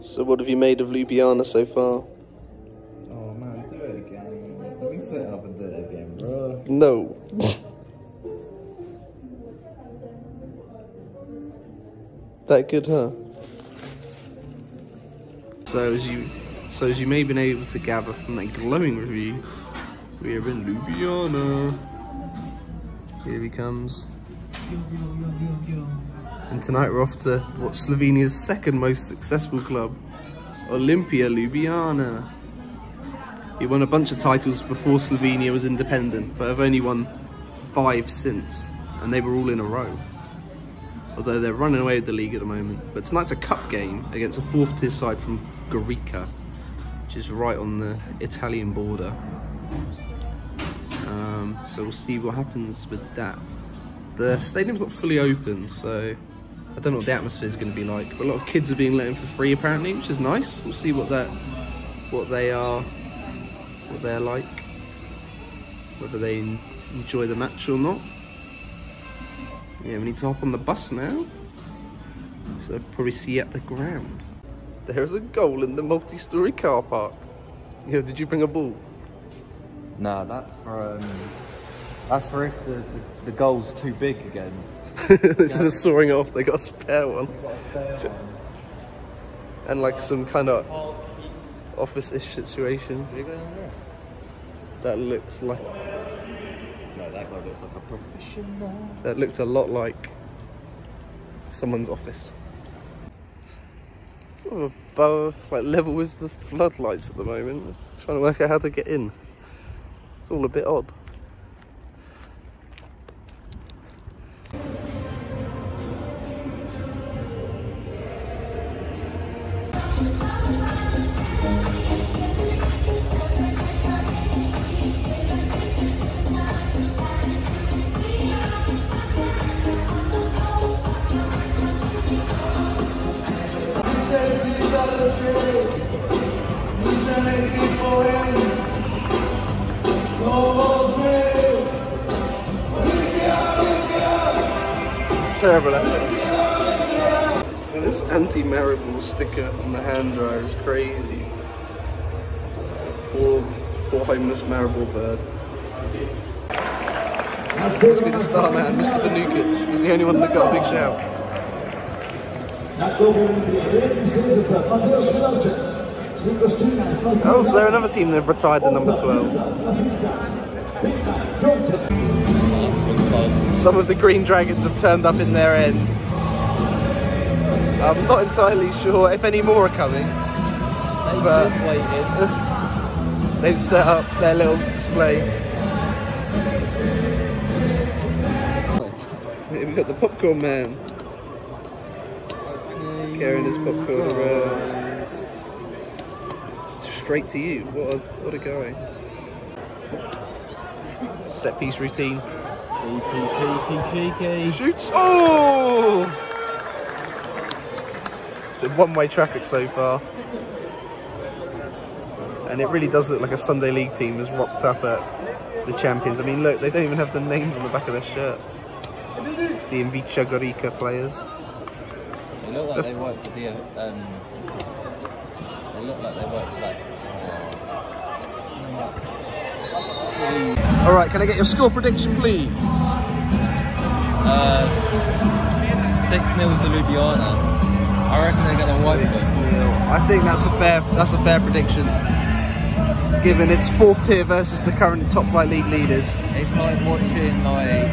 So what have you made of Ljubljana so far? Oh man, do it again. Let me set up and do it again, bro. No. That good, huh? So as you, so as you may have been able to gather from that glowing review, we are in Ljubljana. Here he comes. And tonight we're off to watch Slovenia's second most successful club, Olimpija Ljubljana. He won a bunch of titles before Slovenia was independent, but have only won five since, and they were all in a row. Although they're running away with the league at the moment. But tonight's a cup game against a fourth tier side from Gorica, which is right on the Italian border. Um, so we'll see what happens with that. The stadium's not fully open, so I don't know what the atmosphere is going to be like. But a lot of kids are being let in for free apparently, which is nice. We'll see what that, what they are, what they're like, whether they enjoy the match or not. Yeah, we need to hop on the bus now. So probably see you at the ground. There's a goal in the multi-story car park. Yeah, did you bring a ball? Nah, that's for um, that's for if the, the, the goal's too big again. Instead of soaring off, they got a spare one. And like some kind of office-ish situation. That looks like That guy looks like a professional. that looks a lot like someone's office. Sort of above, like level with the floodlights at the moment. Trying to work out how to get in. It's all a bit odd. Poor, poor homeless Maribel bird. Must be the star man, Mr. Panukic. Was the only one that got a big shout. Oh, so they're another team that have retired the number 12. Some of the Green Dragons have turned up in their end. I'm not entirely sure if any more are coming. But they've set up their little display. We've got the popcorn man carrying his popcorn around. Straight to you. What a what a guy. Set piece routine. Cheeky, cheeky, cheeky. Shoots. Oh! It's been one-way traffic so far. And it really does look like a Sunday League team has rocked up at the champions. I mean, look, they don't even have the names on the back of their shirts. The Invicha Gorica players. They look like they work for the. Um, they look like they work for that. All right, can I get your score prediction, please? Uh, 6 0 to Ljubljana. I reckon they're going to wipe them. I think that's a fair that's a fair prediction. Given it's fourth tier versus the current top flight league leaders. It's like watching like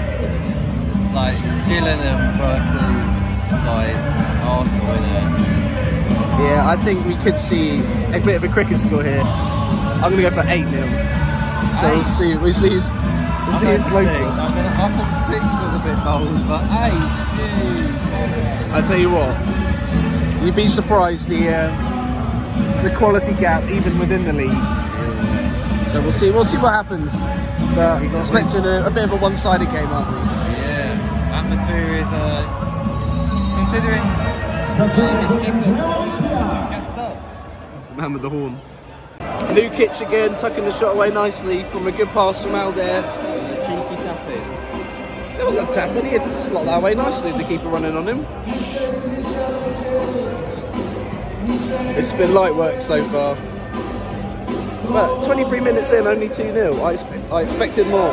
like Gillingham versus like Arsenal in it. Yeah, I think we could see a bit of a cricket score here. I'm gonna go for 8 0. So we'll see we'll see who's, we'll see who's closer. six. I'm gonna, I thought six was a bit bold, but eight, jeez. I tell you what, you'd be surprised the uh, the quality gap even within the league. So we'll see we'll see what happens. But expecting a, a bit of a one-sided game, aren't we? Yeah, atmosphere is uh, considering It's kickoff. Too. Man with the horn. Lukic again, tucking the shot away nicely from a good pass from Aldair. Cheeky tap in. There wasn't a tap in, he had to slot that away nicely, the keeper running on him. It's been light work so far. But 23 minutes in, only 2 0. I, I expected more.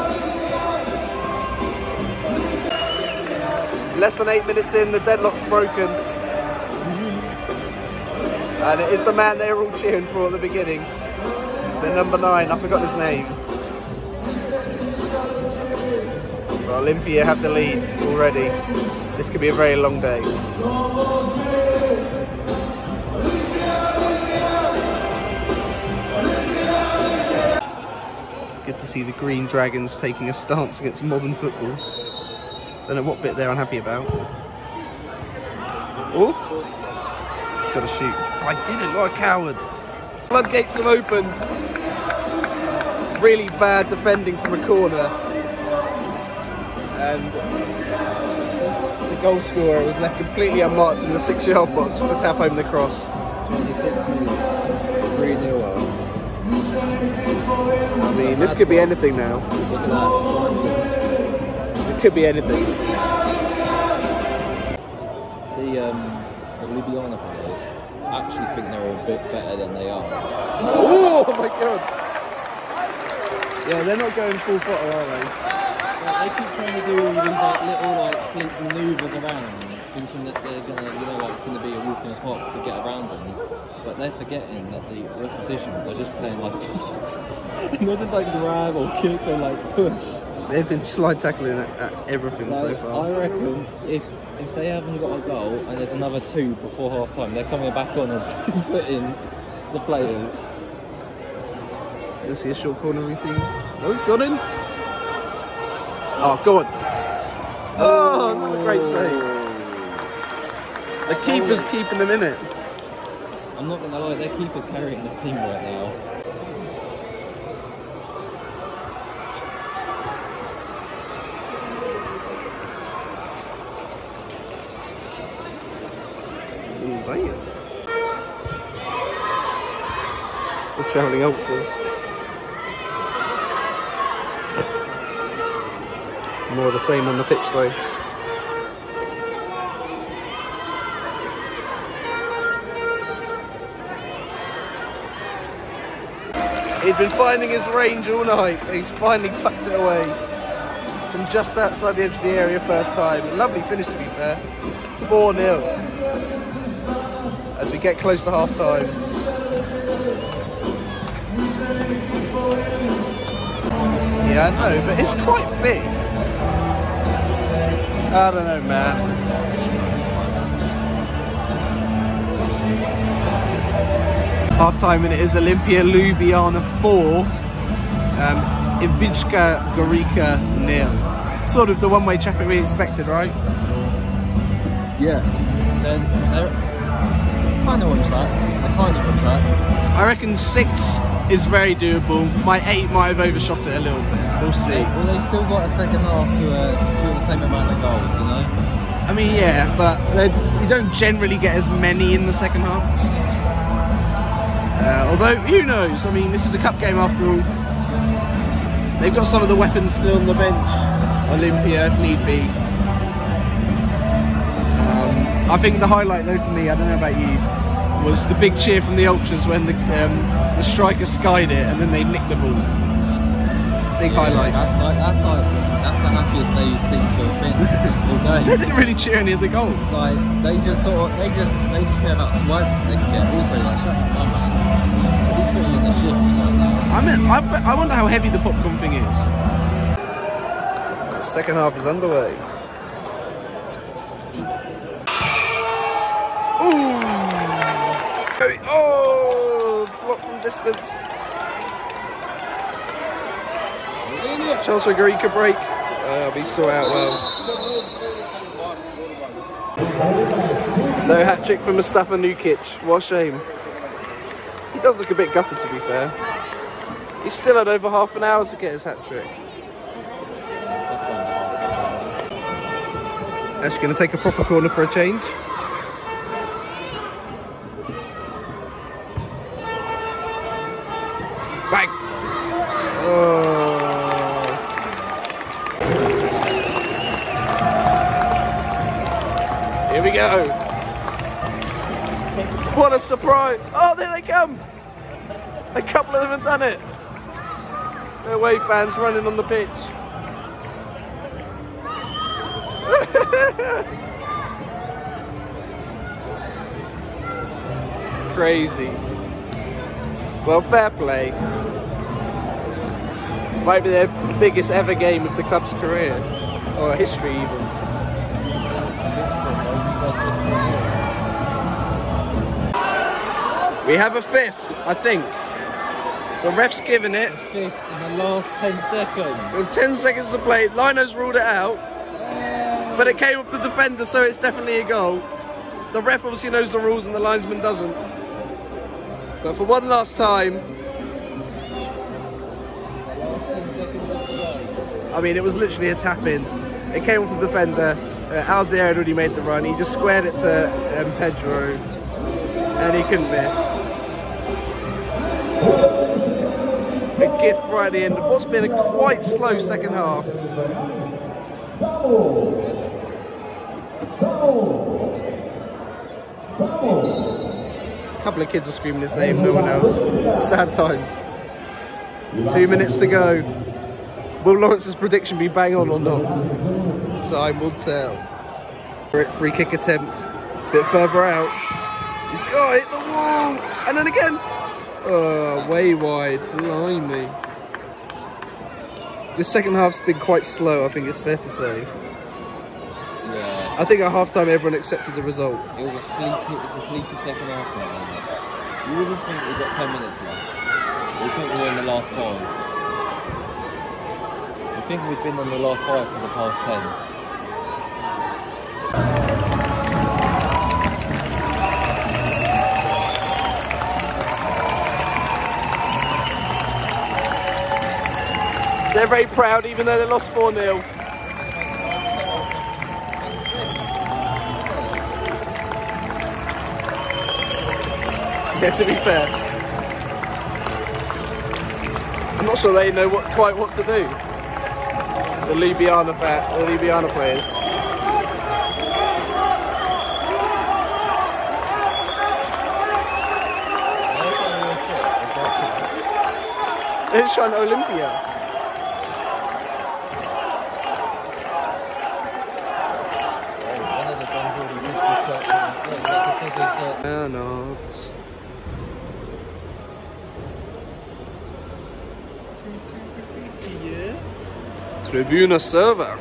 Less than 8 minutes in, the deadlock's broken. And it is the man they were all cheering for at the beginning. The number 9, I forgot his name. Olimpija have the lead already. This could be a very long day. To see the Green Dragons taking a stance against modern football. Don't know what bit they're unhappy about. Oh, gotta shoot. I didn't, what a coward. Floodgates have opened. Really bad defending from a corner. And the goal scorer was left completely unmarked in the six yard box to tap home the cross. Mean, this could be anything now. Look at that. It could be anything. The, um, the Ljubljana players actually think they're a bit better than they are. Oh my god! Yeah, they're not going full throttle, are they? Like, they keep trying to do all these like, little like sleek manoeuvres around, thinking that they're gonna, you know, like it's gonna be a walk in the park to get around them. But they're forgetting that the opposition are just playing like fox. and they're just like grab or kick or like push. They've been slide tackling at, at everything so far. I reckon if if they haven't got a goal and there's another two before half time, they're coming back on and two footing the players. You'll see a short corner routine. Oh, he's got in. Oh, go on. Oh, another great oh. save. The keeper's oh. keeping them in it. I'm not gonna lie, their keeper's carrying the team right now. Damn. The travelling ultras. More of the same on the pitch though. He'd been finding his range all night. He's finally tucked it away from just outside the edge of the area first time. Lovely finish to be fair. 4 0 as we get close to half time. Yeah, I know, but it's quite big. I don't know, man. Half time, and it is Olimpija Ljubljana 4, um, Ivichka Gorica nil. Sort of the one way traffic we expected, right? Yeah. They're, they're kind of on track. They're kind of on track. I reckon six is very doable. My eight might have overshot it a little bit. We'll see. Well, they've still got a second half to uh, score the same amount of goals, you know? I mean, yeah, but they- you don't generally get as many in the second half. Uh, although, who knows? I mean, this is a cup game after all. They've got some of the weapons still on the bench. Olimpija, if need be. Um, I think the highlight, though, for me, I don't know about you, was the big cheer from the ultras when the um, the striker skied it and then they nicked the ball. Big highlight. That's like, that's like, that's the happiest they seem to have been all They didn't really cheer any of the goals. Like, they just sort of, they just, they just care about swipe they can get. Also, like, shut up, man. He's putting in the shift right. I mean, I, I wonder how heavy the popcorn thing is. Second half is underway. Ooh! Oh! Block from distance. Chance for Gorica break. Uh, be sorted out well. No hat trick for Mustafa Nukic. What a shame. He does look a bit gutted to be fair. He still had over half an hour to get his hat trick. Actually going to take a proper corner for a change. Surprise. Oh, there they come. A couple of them have done it. The away fans running on the pitch. Crazy. Well, fair play. Might be their biggest ever game of the club's career, or history even. We have a fifth, I think. The ref's given it Fifth in the last 10 seconds. with 10 seconds to play. Lino's ruled it out, but it came off the defender, so it's definitely a goal. The ref obviously knows the rules and the linesman doesn't. But for one last time, I mean, it was literally a tap in. It came off the defender. Uh, had already made the run. He just squared it to um, Pedro, and he couldn't miss. A gift right at the end of what's been a quite slow second half. A couple of kids are screaming his name, no one else. Sad times. Two minutes to go. Will Lawrence's prediction be bang on or not? Time will tell. Free kick attempt. Bit further out. He's got it, the wall! And then again! Oh, way wide. Blimey. The second half's been quite slow, I think it's fair to say. Yeah. I think at half time everyone accepted the result. It was a sleepy, it was a sleepy second half. Now, wasn't? You wouldn't think we've got 10 minutes left. We think we're in the last five. You think we've been on the last five for the past 10. They're very proud even though they lost 4 0. Yeah, to be fair. I'm not sure they know what quite what to do. The Ljubljana, the Ljubljana players. They're Olimpija. One of the guns already missed the shot. Look, that's a fizzle shot. Yeah, no. Tribuna server.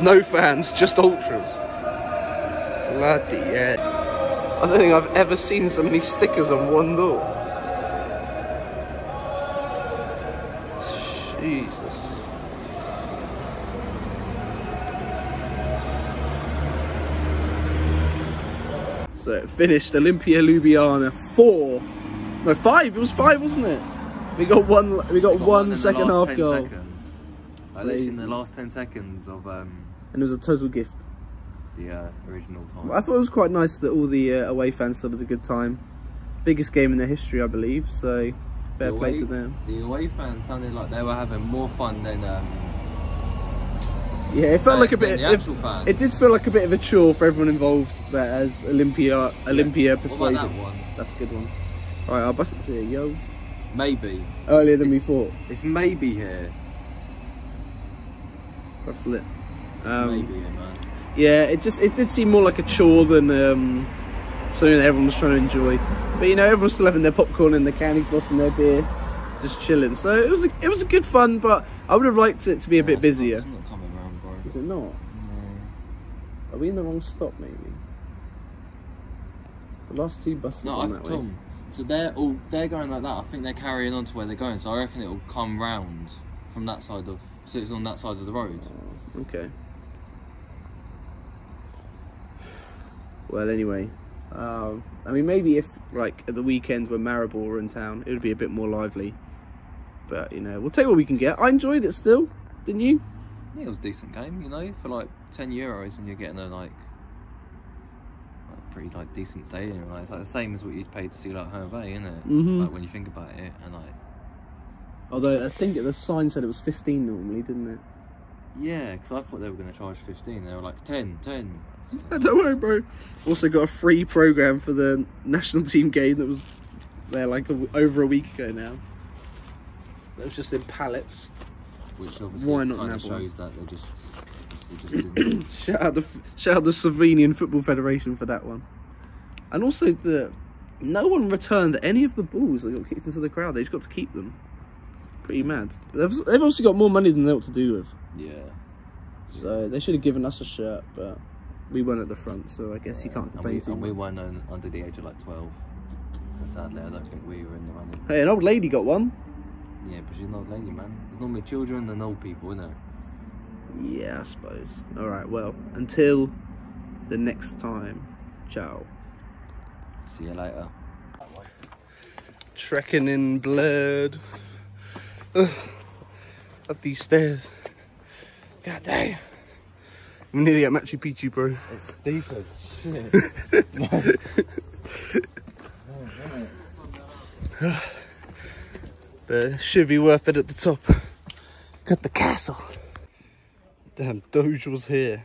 No fans, just ultras. Bloody hell. I don't think I've ever seen so many stickers on one door. Jesus. So it finished Olimpija Ljubljana four, no five. It was five, wasn't it? We got one. We got, We got one in the second last half goal, Seconds. Like literally in the last 10 seconds of um, and it was a total gift. the uh, original time. I thought it was quite nice that all the uh, away fans still had a good time. Biggest game in their history, I believe. So fair The play away- to them. The away fans sounded like they were having more fun than um, Yeah, it felt like a bit. the It, actual fans. it did feel like a bit of a chore for everyone involved. That as Olimpija, Olimpija What about that one? That's a good one. All right, I'll bust it to you, yo. Maybe. Earlier than we thought. It's maybe here. That's lit. It's Um, maybe here, man. Yeah, it just it did seem more like a chore than um, something that everyone was trying to enjoy. But you know, everyone's still having their popcorn and their candy floss and their beer, just chilling. So it was a, it was a good fun, but I would have liked it to be a bit it's not- busier. It's not coming round, bro. Is it not? No. Are we in the wrong stop? Maybe. The last two buses No, gone I've that way. Tom. So they're all they're going like that. I think they're carrying on to where they're going. So I reckon it'll come round from that side of. So it's on that side of the road. Okay. Well, anyway, um, I mean, maybe if like at the weekend when Maribor were in town, it would be a bit more lively. But you know, we'll take what we can get. I enjoyed it still, didn't you? Yeah, it was a decent game, you know, for like ten euros, and you're getting a like pretty like decent stadium. Like it's like the same as what you'd pay to see like bay, isn't it? Mhm. Like when you think about it, and like Although I think the sign said it was 15 normally, didn't it? Yeah, because I thought they were going to charge 15. They were like 10, 10. Don't worry, bro. Also got a free program for the national team game that was there like a, over a week ago now. That was just in pallets. Which obviously Why not kind of shows that they just, obviously just didn't. Shout out the shout out the Slovenian Football Federation for that one. And also the no one returned any of the balls that got kicked into the crowd. They just got to keep them. Pretty mad. But they've, they've obviously got more money than they know what to do with. yeah. So they should have given us a shirt, but we weren't at the front, so I guess you can't And complain we, and we weren't un- under the age of like 12. So sadly, I don't think we were in the running. Hey, an old lady got one. Yeah, but she's an old lady, man. It's normally children and old people, isn't it? Yeah, I suppose. All right. Well, until the next time. Ciao. See you later. Trekking in Bled. Ugh. Up these stairs. God damn. I'm nearly at Machu Picchu, bro. It's steep as shit. But it should be worth it at the top. Got the castle. Damn, Doge was here.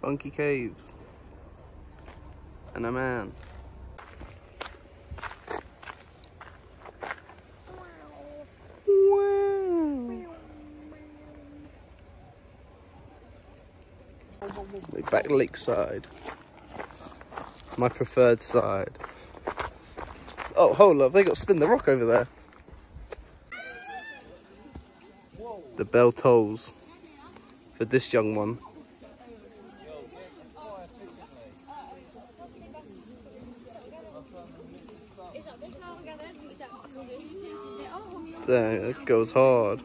Funky caves. And a man. Back lakeside. My preferred side. Oh, hold up, they got spin the rock over there. The bell tolls for this young one. Dang, that goes hard.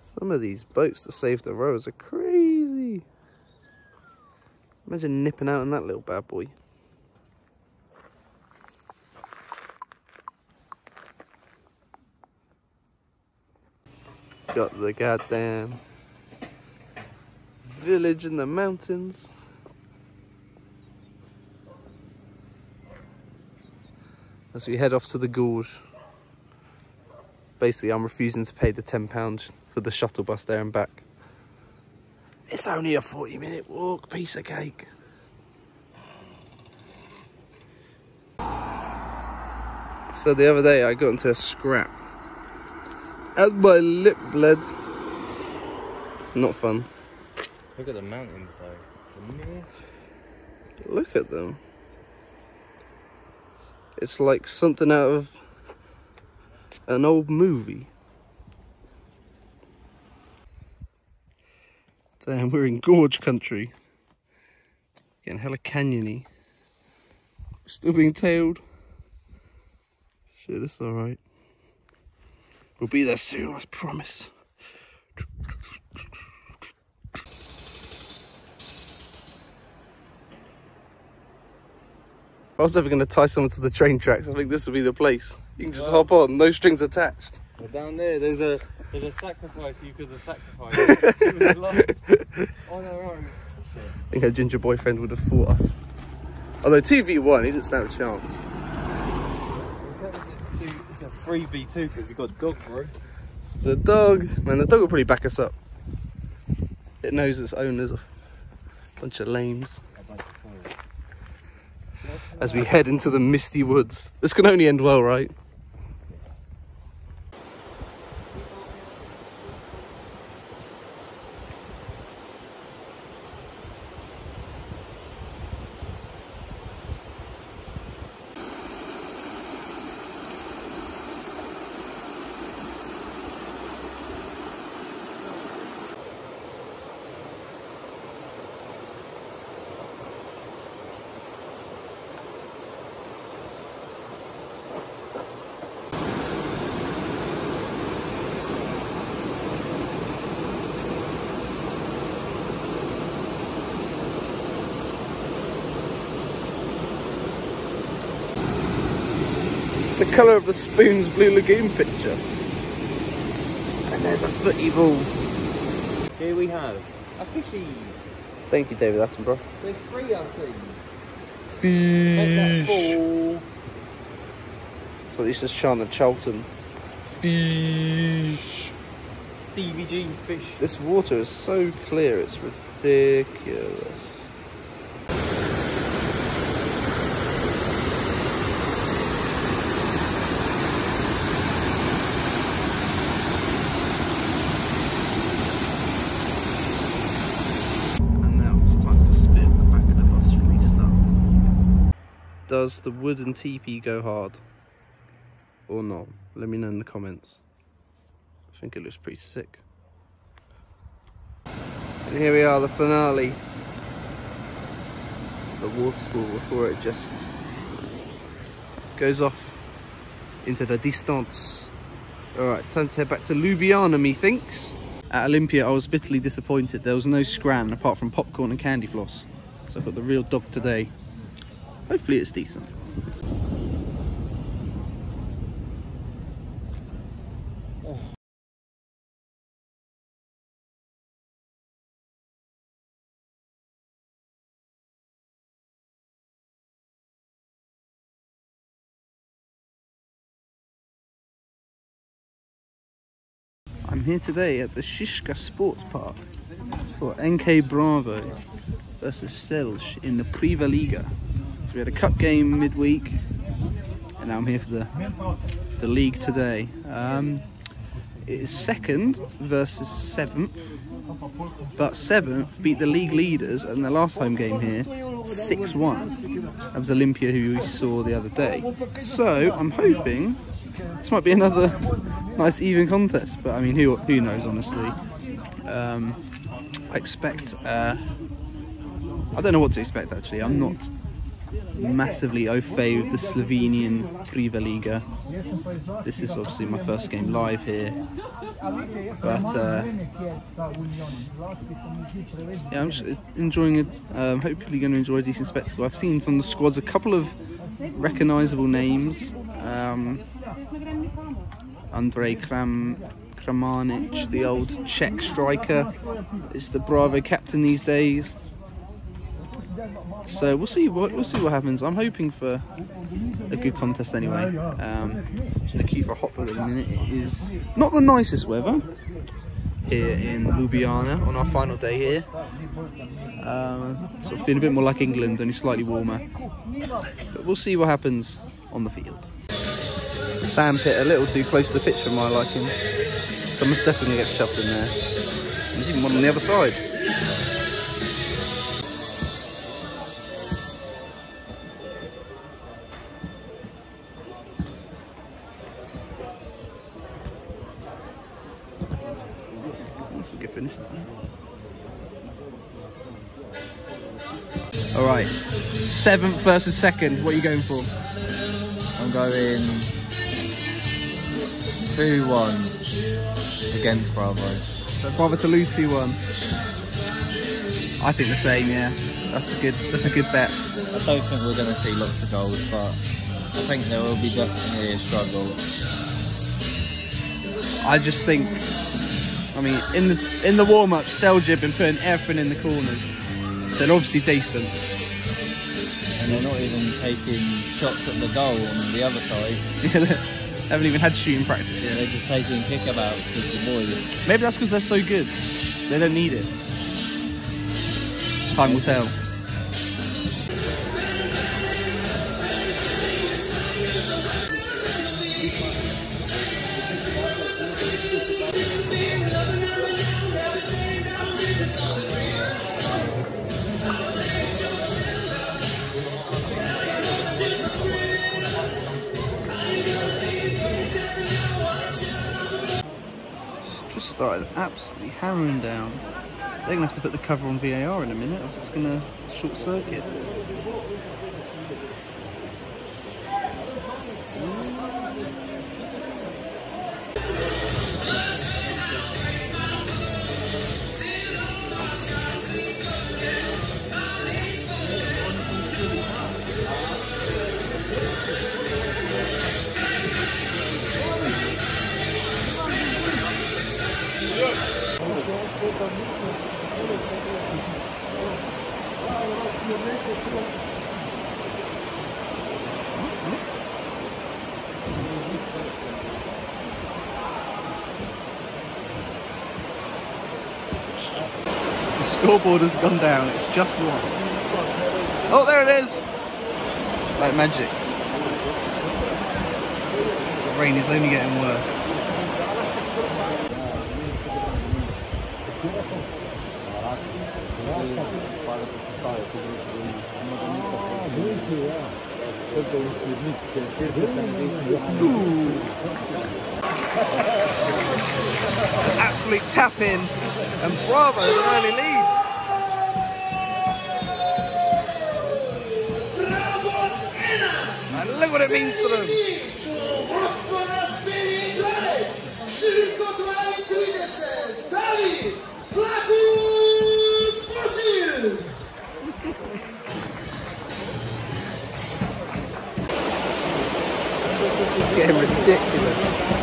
Some of these boats that save the rows are crazy. Imagine nipping out in that little bad boy. Got the goddamn village in the mountains. As we head off to the gorge. Basically, I'm refusing to pay the £10 for the shuttle bus there and back. It's only a 40 minute walk, piece of cake. So the other day I got into a scrap. And my lip bled. Not fun. Look at the mountains, though. The mist. Look at them. It's like something out of an old movie. Damn, we're in gorge country. Getting hella canyony. Still being tailed. Shit, it's alright. We'll be there soon, I promise. I was ever going to tie someone to the train tracks, I think this would be the place. You can just hop on, no strings attached. Well, down there, there's a there's a sacrifice you could have sacrificed. she was lost on her own. I think her ginger boyfriend would have fought us. Although 2v1, he didn't stand a chance. It's a free V2 because you got a dog, bro. The dog, man, the dog will probably back us up. It knows its owners a bunch of lames. As we head into the misty woods. This can only end well, right? The colour of the Spoons Blue Lagoon picture. And there's a footy ball. Here we have a fishy. Thank you, David Attenborough. There's three I see. Make that Fish. So this is Chandler Charlton. Fish. Stevie G's fish. This water is so clear, it's ridiculous. And now it's time to spit the back of the bus freestyle. The wooden teepee go hard? Or not? Let me know in the comments. I think it looks pretty sick. And here we are, the finale. The waterfall before it just goes off into the distance. Alright, time to head back to Ljubljana, methinks. At Olimpija, I was bitterly disappointed. There was no scran apart from popcorn and candy floss. So I've got the real dog today. Hopefully it's decent. I'm here today at the Shishka Sports Park for NK Bravo versus Celje in the Prva Liga. So we had a cup game midweek and now I'm here for the, the league today. Um, it is second versus seventh, but seventh beat the league leaders in the last home game here 6-1. That was Olimpija who we saw the other day. So I'm hoping this might be another nice even contest, but I mean, who who knows, honestly. Um, I expect, uh, I don't know what to expect actually. I'm not massively au fait with the Slovenian Prva Liga. This is obviously my first game live here, but uh, yeah, I'm just enjoying it. Um, hopefully, going to enjoy a decent spectacle. I've seen from the squads a couple of recognisable names. Um, Andrei Kram Kramanic, the old Czech striker, is the Bravo captain these days. So we'll see what we'll see what happens. I'm hoping for a good contest anyway. Um, the queue for hot dog at the minute. It is not the nicest weather here in Ljubljana on our final day here. Um, sort of feeling a bit more like England, only slightly warmer. But we'll see what happens on the field. Sandpit a little too close to the pitch for my liking. Someone's definitely gonna get shoved in there. There's even one on the other side. Seventh versus second. What are you going for? I'm going 2 1 against Bravo. So Bravo to lose 2 1. I think the same, yeah. That's a good that's a good bet. I don't think we're going to see lots of goals, but I think there will be definitely a struggle. I just think I mean in the in the warm up Celje been putting everything in the corners. So they're obviously decent. They're not even taking shots at the goal on the other side. they haven't even had shooting practice yet. They're just taking kickabouts with the boys. Maybe that's because they're so good. They don't need it. Time will tell. Just started absolutely hammering down. They're gonna have to put the cover on VAR in a minute, or it's gonna short circuit. Scoreboard has gone down. It's just one. Oh, there it is. Like magic. The rain is only getting worse. Absolute tap in. And Bravo, early lead. What it means to them. This is getting ridiculous.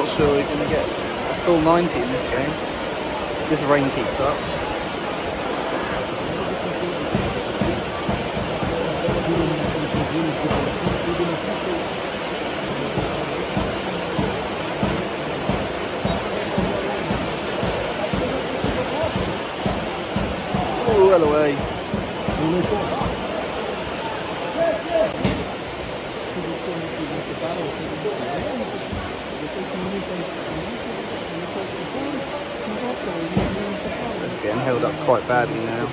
Not sure we're going to get a full 90 in this game. This rain keeps up. Oh, well away. It's getting held up quite badly now.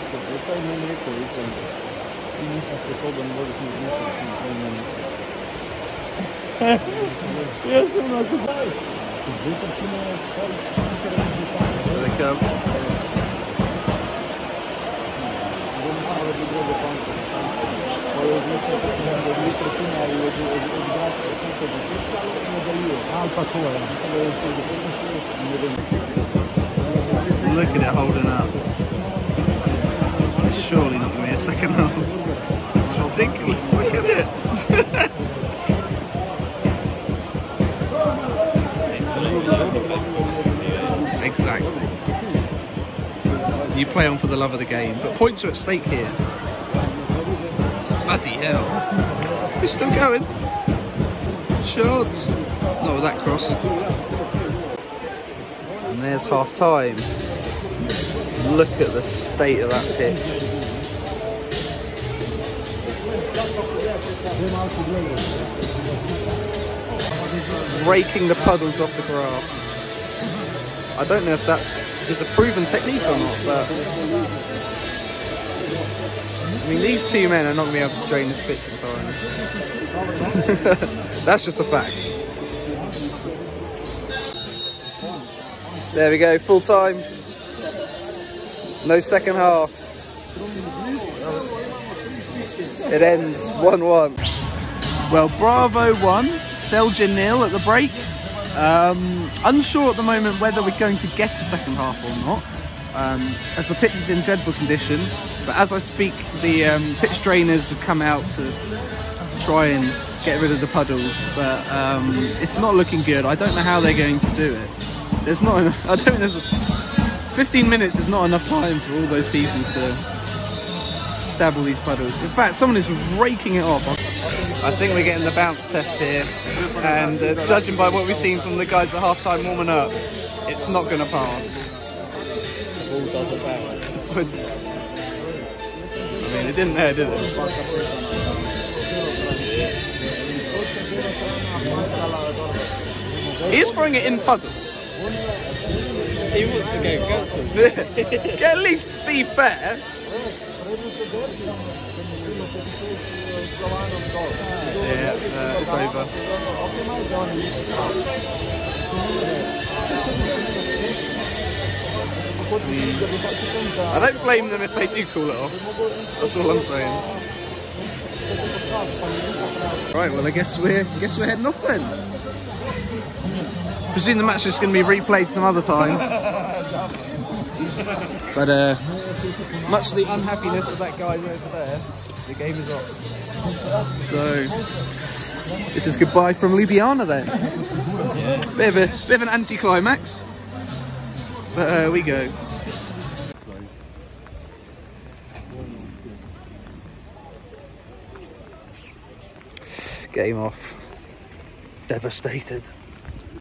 Here they come. Just look at holding up. Surely not going to be a second half. It's ridiculous. Look at it. exactly. You play on for the love of the game, but points are at stake here. Bloody hell. We're still going. Shots. Not with that cross. And there's half time. Look at the state of that pitch. Raking the puddles off the grass. I don't know if that is a proven technique or not, but I mean these two men are not going to be able to drain this pitch entirely. That's just a fact. There we go, full time. No second half. It ends 1-1. Well, Bravo won, Celje nil at the break. Um, unsure at the moment whether we're going to get a second half or not, um, as the pitch is in dreadful condition. But as I speak, the um, pitch drainers have come out to try and get rid of the puddles, but um, it's not looking good. I don't know how they're going to do it. There's not enough. I don't. There's 15 minutes is not enough time for all those people to stab all these puddles. In fact, someone is raking it off. I think we're getting the bounce test here, and uh, judging by what we've seen from the guys at half time warming up, it's not going to pass. The Ball doesn't bounce. I mean, it didn't there, did it? He is throwing it in puddles. He wants to go cancelled. At least be fair. Uh. Mm. I don't blame them if they do call it off. That's all I'm saying. Right, well I guess we're I guess we're heading off then. Presume the match is going to be replayed some other time. But uh, much to the unhappiness of that guy over there, the game is off. So, this is goodbye from Ljubljana then. Bit of, a, bit of an anticlimax. But uh, we go. Game off. Devastated.